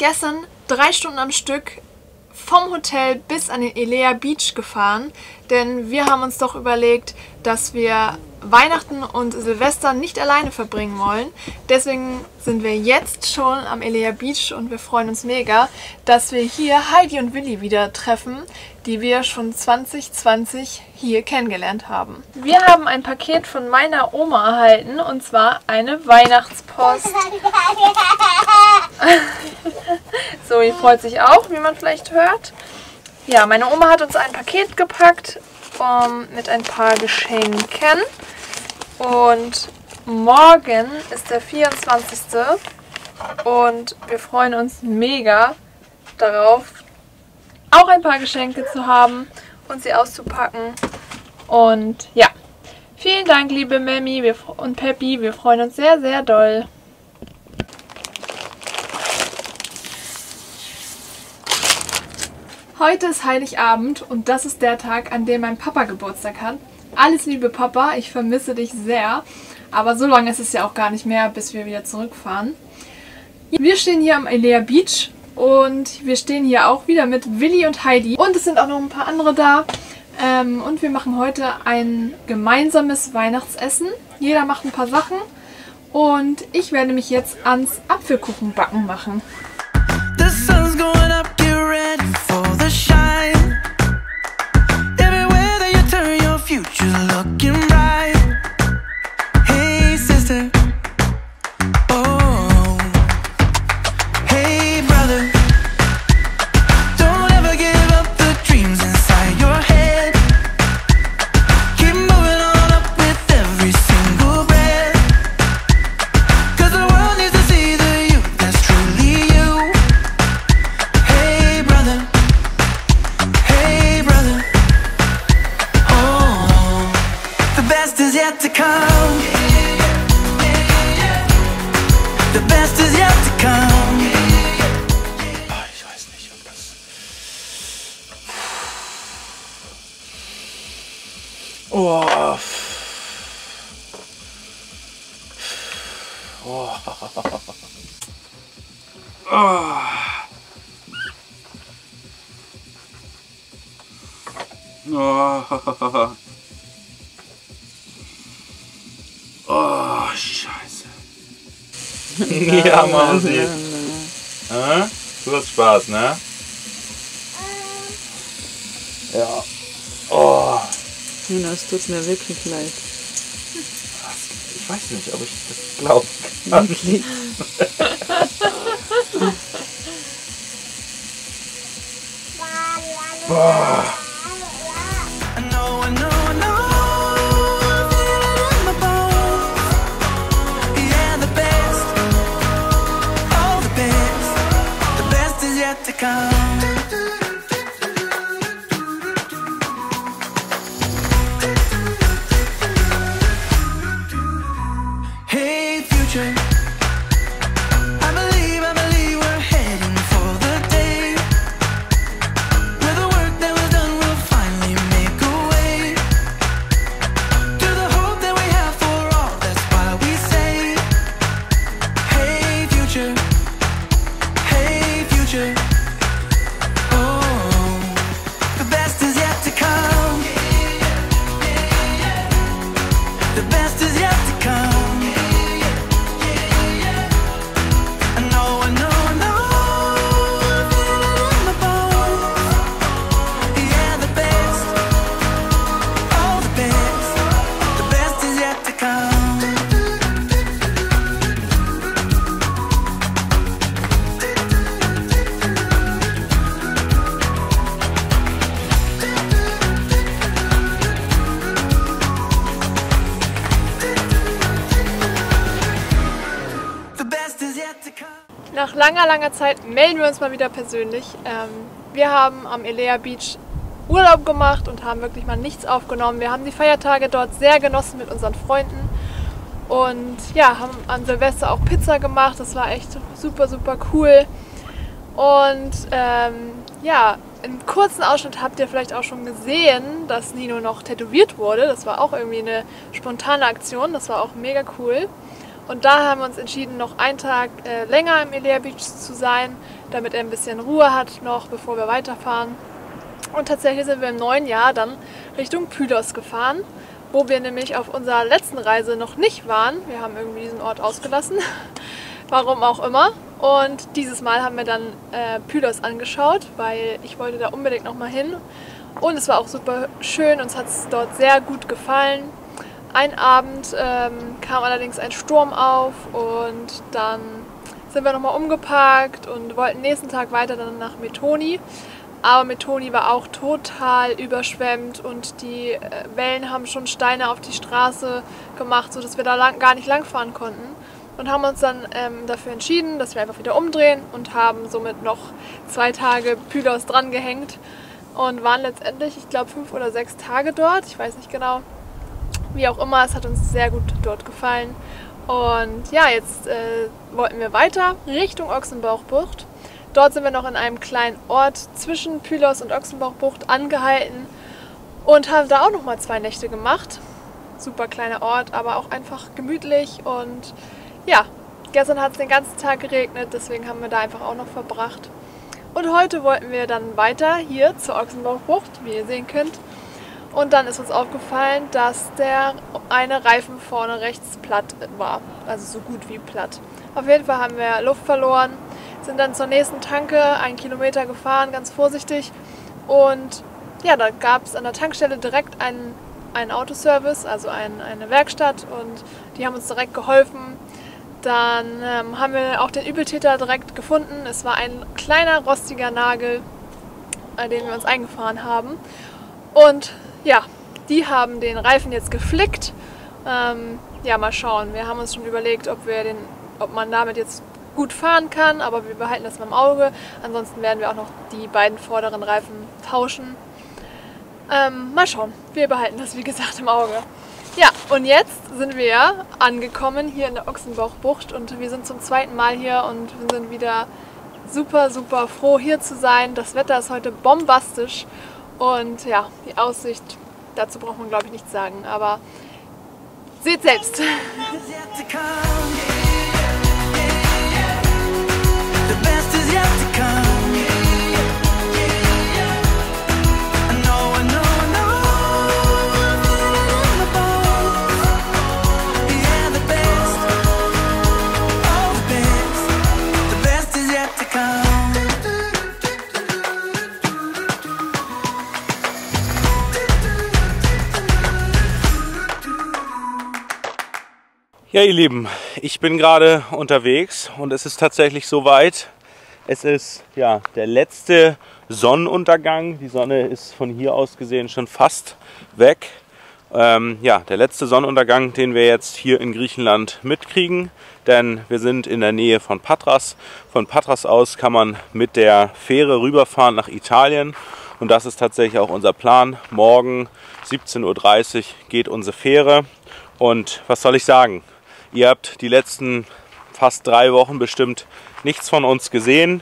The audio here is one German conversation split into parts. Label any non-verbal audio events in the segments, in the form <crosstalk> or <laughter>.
Gestern drei Stunden am Stück vom Hotel bis an den Elea Beach gefahren, denn wir haben uns doch überlegt, dass wir Weihnachten und Silvester nicht alleine verbringen wollen. Deswegen sind wir jetzt schon am Elea Beach und wir freuen uns mega, dass wir hier Heidi und Willi wieder treffen, die wir schon 2020 hier kennengelernt haben. Wir haben ein Paket von meiner Oma erhalten und zwar eine Weihnachtspost. <laughs> <laughs> Zoe freut sich auch, wie man vielleicht hört. Ja, meine Oma hat uns ein Paket gepackt um, mit ein paar Geschenken. Und morgen ist der 24. Und wir freuen uns mega darauf, auch ein paar Geschenke zu haben und sie auszupacken. Und ja, vielen Dank, liebe Mami und Peppi. Wir freuen uns sehr, sehr doll. Heute ist Heiligabend und das ist der Tag, an dem mein Papa Geburtstag hat. Alles liebe Papa, ich vermisse dich sehr. Aber so lange ist es ja auch gar nicht mehr, bis wir wieder zurückfahren. Wir stehen hier am Elea Beach und wir stehen hier auch wieder mit Willi und Heidi. Und es sind auch noch ein paar andere da. Ähm, und wir machen heute ein gemeinsames Weihnachtsessen. Jeder macht ein paar Sachen. Und ich werde mich jetzt ans Apfelkuchenbacken machen. The sun's going up, get ready shine. Oh. Oh. Ah. Oh. Oh, scheiße. Ja, Mausi. Hä? Du hast Spaß, ne? Ja. Oh. Jonas, es tut mir wirklich leid. Ich weiß nicht, ob ich das glauben kann. Wirklich. Boah. Langer, langer Zeit melden wir uns mal wieder persönlich. Ähm, wir haben am Elea Beach Urlaub gemacht und haben wirklich mal nichts aufgenommen. Wir haben die Feiertage dort sehr genossen mit unseren Freunden und ja, haben an Silvester auch Pizza gemacht. Das war echt super, super cool. Und ähm, ja, im kurzen Ausschnitt habt ihr vielleicht auch schon gesehen, dass Nino noch tätowiert wurde. Das war auch irgendwie eine spontane Aktion. Das war auch mega cool. Und da haben wir uns entschieden, noch einen Tag äh, länger im Elea Beach zu sein, damit er ein bisschen Ruhe hat noch, bevor wir weiterfahren. Und tatsächlich sind wir im neuen Jahr dann Richtung Pylos gefahren, wo wir nämlich auf unserer letzten Reise noch nicht waren. Wir haben irgendwie diesen Ort ausgelassen, <laughs> warum auch immer. Und dieses Mal haben wir dann äh, Pylos angeschaut, weil ich wollte da unbedingt nochmal hin. Und es war auch super schön, uns hat es dort sehr gut gefallen. Ein Abend ähm, kam allerdings ein Sturm auf und dann sind wir nochmal umgeparkt und wollten nächsten Tag weiter dann nach Metoni. Aber Metoni war auch total überschwemmt und die äh, Wellen haben schon Steine auf die Straße gemacht, sodass wir da lang, gar nicht langfahren konnten. Und haben uns dann ähm, dafür entschieden, dass wir einfach wieder umdrehen und haben somit noch zwei Tage Pylos dran gehängt und waren letztendlich, ich glaube, fünf oder sechs Tage dort. Ich weiß nicht genau. Wie auch immer, es hat uns sehr gut dort gefallen. Und ja, jetzt äh, wollten wir weiter Richtung Ochsenbauchbucht. Dort sind wir noch in einem kleinen Ort zwischen Pylos und Ochsenbauchbucht angehalten und haben da auch noch mal zwei Nächte gemacht. Super kleiner Ort, aber auch einfach gemütlich und ja, gestern hat es den ganzen Tag geregnet, deswegen haben wir da einfach auch noch verbracht. Und heute wollten wir dann weiter hier zur Ochsenbauchbucht, wie ihr sehen könnt. Und dann ist uns aufgefallen, dass der eine Reifen vorne rechts platt war. Also so gut wie platt. Auf jeden Fall haben wir Luft verloren, sind dann zur nächsten Tanke, einen Kilometer gefahren, ganz vorsichtig. Und ja, da gab es an der Tankstelle direkt einen, einen Autoservice, also ein, eine Werkstatt. Und die haben uns direkt geholfen. Dann ähm, haben wir auch den Übeltäter direkt gefunden. Es war ein kleiner rostiger Nagel, äh, den wir uns eingefahren haben. Und ja, die haben den Reifen jetzt geflickt. Ähm, ja, mal schauen. Wir haben uns schon überlegt, ob, wir den, ob man damit jetzt gut fahren kann, aber wir behalten das mal im Auge. Ansonsten werden wir auch noch die beiden vorderen Reifen tauschen. Ähm, mal schauen. Wir behalten das, wie gesagt, im Auge. Ja, und jetzt sind wir angekommen hier in der Ochsenbauchbucht und wir sind zum zweiten Mal hier und wir sind wieder super, super froh hier zu sein. Das Wetter ist heute bombastisch und ja, die Aussicht, dazu braucht man glaube ich nichts sagen, aber seht selbst. The best is yet to come. Ja, ihr Lieben, ich bin gerade unterwegs und es ist tatsächlich soweit. Es ist ja der letzte Sonnenuntergang. Die Sonne ist von hier aus gesehen schon fast weg. Ähm, ja, der letzte Sonnenuntergang, den wir jetzt hier in Griechenland mitkriegen, denn wir sind in der Nähe von Patras. Von Patras aus kann man mit der Fähre rüberfahren nach Italien und das ist tatsächlich auch unser Plan. Morgen 17.30 Uhr geht unsere Fähre und was soll ich sagen? Ihr habt die letzten fast drei Wochen bestimmt nichts von uns gesehen,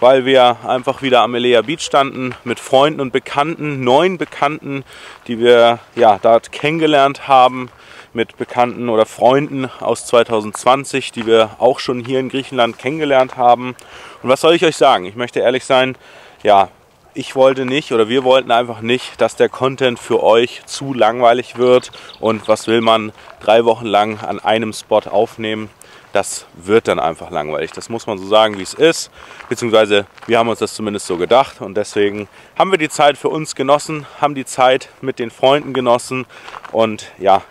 weil wir einfach wieder am Elea Beach standen mit Freunden und Bekannten, neuen Bekannten, die wir ja dort kennengelernt haben, mit Bekannten oder Freunden aus 2020, die wir auch schon hier in Griechenland kennengelernt haben. Und was soll ich euch sagen? Ich möchte ehrlich sein, ja, ich wollte nicht oder wir wollten einfach nicht, dass der Content für euch zu langweilig wird. Und was will man drei Wochen lang an einem Spot aufnehmen? Das wird dann einfach langweilig. Das muss man so sagen, wie es ist. Beziehungsweise wir haben uns das zumindest so gedacht. Und deswegen haben wir die Zeit für uns genossen, haben die Zeit mit den Freunden genossen. Und ja,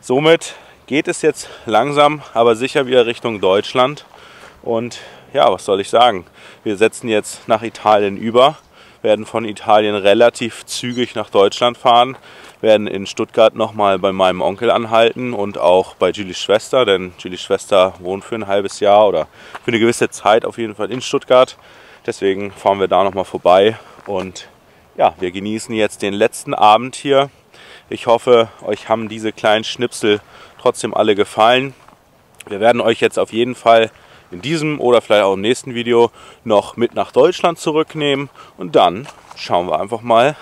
somit geht es jetzt langsam, aber sicher wieder Richtung Deutschland. Und ja, was soll ich sagen? Wir setzen jetzt nach Italien über werden von Italien relativ zügig nach Deutschland fahren, werden in Stuttgart nochmal bei meinem Onkel anhalten und auch bei Gilles Schwester, denn Gilles Schwester wohnt für ein halbes Jahr oder für eine gewisse Zeit auf jeden Fall in Stuttgart. Deswegen fahren wir da nochmal vorbei und ja, wir genießen jetzt den letzten Abend hier. Ich hoffe, euch haben diese kleinen Schnipsel trotzdem alle gefallen. Wir werden euch jetzt auf jeden Fall in diesem oder vielleicht auch im nächsten Video noch mit nach Deutschland zurücknehmen. Und dann schauen wir einfach mal,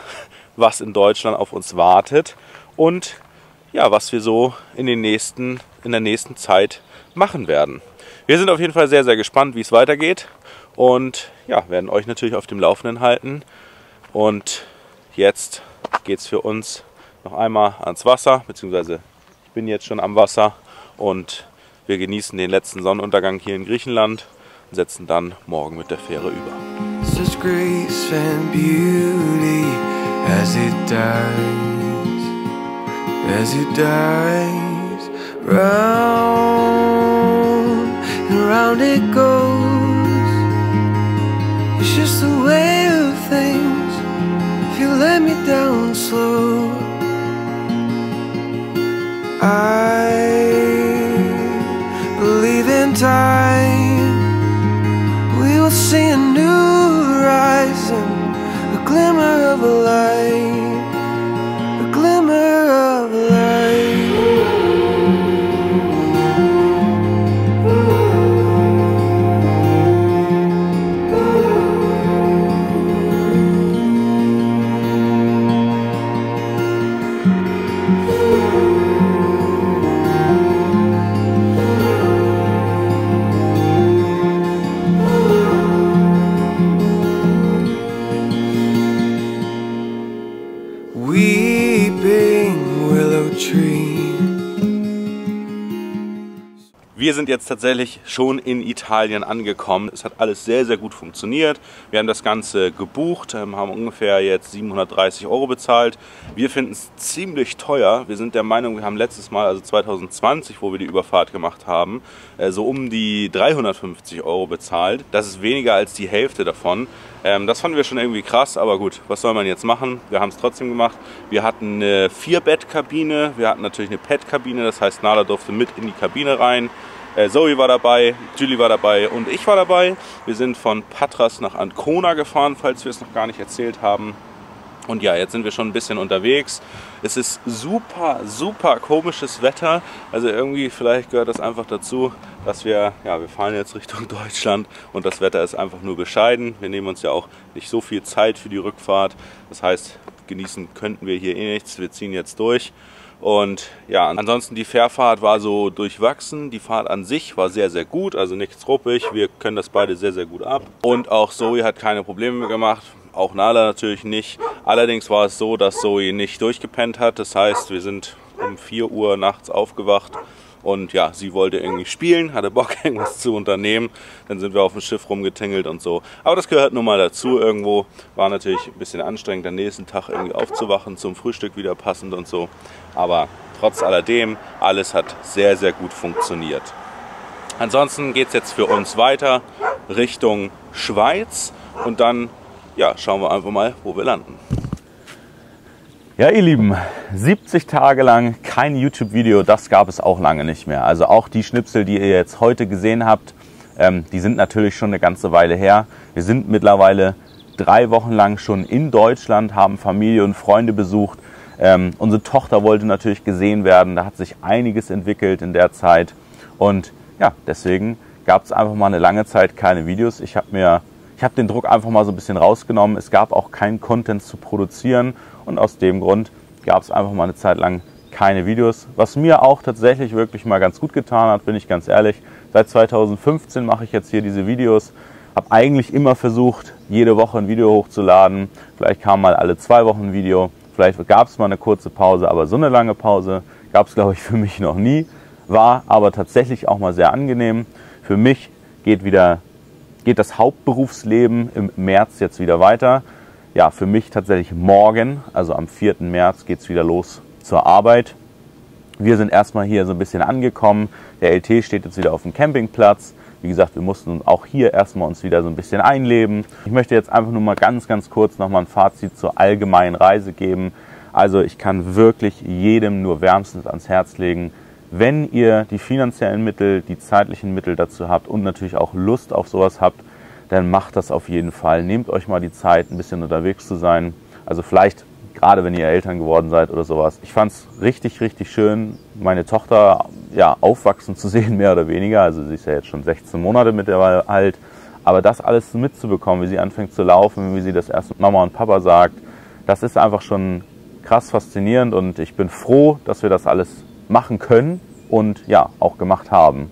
was in Deutschland auf uns wartet und ja, was wir so in, den nächsten, in der nächsten Zeit machen werden. Wir sind auf jeden Fall sehr, sehr gespannt, wie es weitergeht und ja, werden euch natürlich auf dem Laufenden halten. Und jetzt geht es für uns noch einmal ans Wasser, beziehungsweise ich bin jetzt schon am Wasser und wir genießen den letzten Sonnenuntergang hier in Griechenland und setzen dann morgen mit der Fähre über. Such grace and beauty as it dies, as it dies, round Wir sind jetzt tatsächlich schon in Italien angekommen. Es hat alles sehr, sehr gut funktioniert. Wir haben das Ganze gebucht, ähm, haben ungefähr jetzt 730 Euro bezahlt. Wir finden es ziemlich teuer. Wir sind der Meinung, wir haben letztes Mal, also 2020, wo wir die Überfahrt gemacht haben, äh, so um die 350 Euro bezahlt. Das ist weniger als die Hälfte davon. Ähm, das fanden wir schon irgendwie krass, aber gut, was soll man jetzt machen? Wir haben es trotzdem gemacht. Wir hatten eine Vier-Bett-Kabine, wir hatten natürlich eine Pet-Kabine, das heißt, Nala durfte mit in die Kabine rein. Äh, Zoe war dabei, Julie war dabei und ich war dabei. Wir sind von Patras nach Ancona gefahren, falls wir es noch gar nicht erzählt haben. Und ja, jetzt sind wir schon ein bisschen unterwegs. Es ist super, super komisches Wetter. Also irgendwie, vielleicht gehört das einfach dazu, dass wir, ja, wir fahren jetzt Richtung <laughs> Deutschland und das Wetter ist einfach nur bescheiden. Wir nehmen uns ja auch nicht so viel Zeit für die Rückfahrt. Das heißt, genießen könnten wir hier eh nichts. Wir ziehen jetzt durch. Und ja, ansonsten die Fährfahrt war so durchwachsen. Die Fahrt an sich war sehr, sehr gut, also nichts ruppig. Wir können das beide sehr, sehr gut ab. Und auch Zoe hat keine Probleme gemacht. Auch Nala natürlich nicht. Allerdings war es so, dass Zoe nicht durchgepennt hat. Das heißt, wir sind um 4 Uhr nachts aufgewacht und ja, sie wollte irgendwie spielen, hatte Bock, <laughs> irgendwas zu unternehmen. Dann sind wir auf dem Schiff rumgetingelt und so. Aber das gehört nun mal dazu irgendwo. War natürlich ein bisschen anstrengend, am nächsten Tag irgendwie aufzuwachen, zum Frühstück wieder passend und so. Aber trotz alledem, alles hat sehr, sehr gut funktioniert. Ansonsten geht es jetzt für uns weiter Richtung Schweiz und dann ja, schauen wir einfach mal, wo wir landen. Ja, ihr Lieben, 70 Tage lang kein YouTube-Video, das gab es auch lange nicht mehr. Also auch die Schnipsel, die ihr jetzt heute gesehen habt, ähm, die sind natürlich schon eine ganze Weile her. Wir sind mittlerweile drei Wochen lang schon in Deutschland, haben Familie und Freunde besucht. Ähm, unsere Tochter wollte natürlich gesehen werden. Da hat sich einiges entwickelt in der Zeit. Und ja, deswegen gab es einfach mal eine lange Zeit keine Videos. Ich habe mir ich habe den Druck einfach mal so ein bisschen rausgenommen. Es gab auch keinen Content zu produzieren und aus dem Grund gab es einfach mal eine Zeit lang keine Videos. Was mir auch tatsächlich wirklich mal ganz gut getan hat, bin ich ganz ehrlich. Seit 2015 mache ich jetzt hier diese Videos. Habe eigentlich immer versucht, jede Woche ein Video hochzuladen. Vielleicht kam mal alle zwei Wochen ein Video. Vielleicht gab es mal eine kurze Pause, aber so eine lange Pause gab es, glaube ich, <laughs> für mich noch nie. War aber tatsächlich auch mal sehr angenehm. Für mich geht wieder geht das Hauptberufsleben im März jetzt wieder weiter. Ja, für mich tatsächlich morgen, also am 4. März, geht es wieder los zur Arbeit. Wir sind erstmal hier so ein bisschen angekommen. Der LT steht jetzt wieder auf dem Campingplatz. Wie gesagt, wir mussten auch hier erstmal uns wieder so ein bisschen einleben. Ich möchte jetzt einfach nur mal ganz, ganz kurz nochmal ein Fazit zur allgemeinen Reise geben. Also ich kann wirklich jedem nur wärmstens ans Herz legen, wenn ihr die finanziellen Mittel, die zeitlichen Mittel dazu habt und natürlich auch Lust auf sowas habt, dann macht das auf jeden Fall. Nehmt euch mal die Zeit, ein bisschen unterwegs zu sein. Also vielleicht gerade wenn ihr Eltern geworden seid oder sowas. Ich fand es richtig, richtig schön, meine Tochter ja, aufwachsen zu <laughs> sehen, mehr oder weniger. Also sie ist ja jetzt schon 16 Monate mittlerweile alt. Aber das alles mitzubekommen, wie sie anfängt zu laufen, wie sie das erst Mama und Papa sagt, das ist einfach schon krass faszinierend und ich bin froh, dass wir das alles machen können und ja, auch gemacht haben.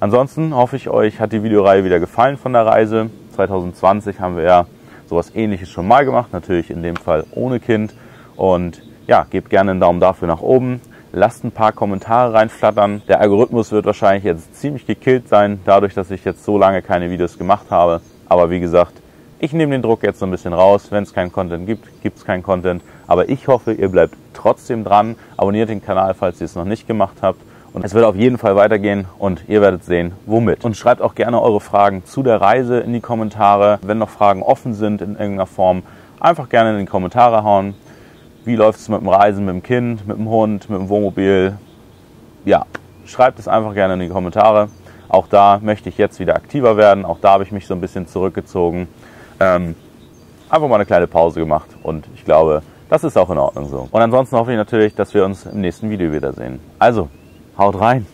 Ansonsten hoffe ich, euch hat die Videoreihe wieder gefallen von der Reise. 2020 haben wir ja sowas ähnliches schon mal gemacht, natürlich in dem Fall ohne Kind. Und ja, gebt gerne einen Daumen dafür nach oben. Lasst ein paar Kommentare reinflattern. Der Algorithmus wird wahrscheinlich jetzt ziemlich gekillt sein, dadurch, dass ich jetzt so lange keine Videos gemacht habe. Aber wie gesagt, ich nehme den Druck jetzt so ein bisschen raus. Wenn es keinen Content gibt, gibt es keinen Content. Aber ich hoffe, ihr bleibt trotzdem dran. Abonniert den Kanal, falls ihr es noch nicht gemacht habt. Und es wird auf jeden Fall weitergehen und ihr werdet sehen, womit. Und schreibt auch gerne eure Fragen zu der Reise in die Kommentare. Wenn noch Fragen offen sind in irgendeiner Form, einfach gerne in die Kommentare hauen. Wie läuft es mit dem Reisen, mit dem Kind, mit dem Hund, mit dem Wohnmobil? Ja, schreibt es einfach gerne in die Kommentare. Auch da möchte ich jetzt wieder aktiver werden. Auch da habe ich mich so ein bisschen zurückgezogen. Ähm, einfach mal eine kleine Pause gemacht und ich glaube, das ist auch in Ordnung so. Und ansonsten hoffe ich natürlich, dass wir uns im nächsten Video wiedersehen. Also, haut rein!